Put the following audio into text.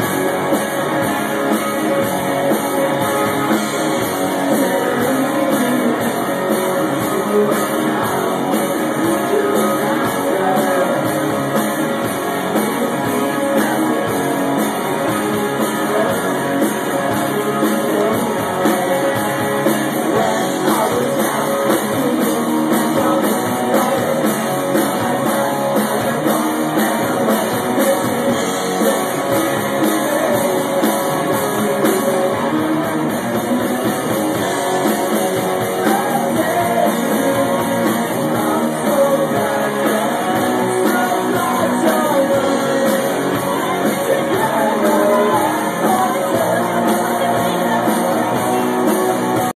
Yes.